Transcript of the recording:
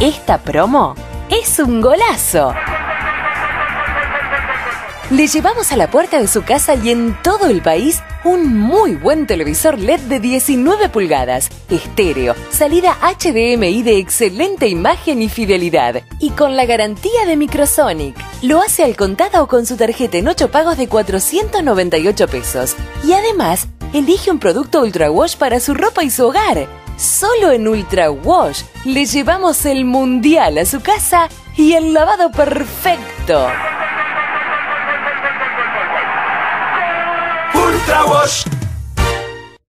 Esta promo es un golazo. Le llevamos a la puerta de su casa y en todo el país un muy buen televisor LED de 19 pulgadas, estéreo, salida HDMI de excelente imagen y fidelidad, y con la garantía de Microsonic. Lo hace al contado o con su tarjeta en 8 pagos de 498 pesos. Y además, elige un producto Ultra Wash para su ropa y su hogar. Solo en Ultra Wash le llevamos el mundial a su casa y el lavado perfecto. Ultra Wash.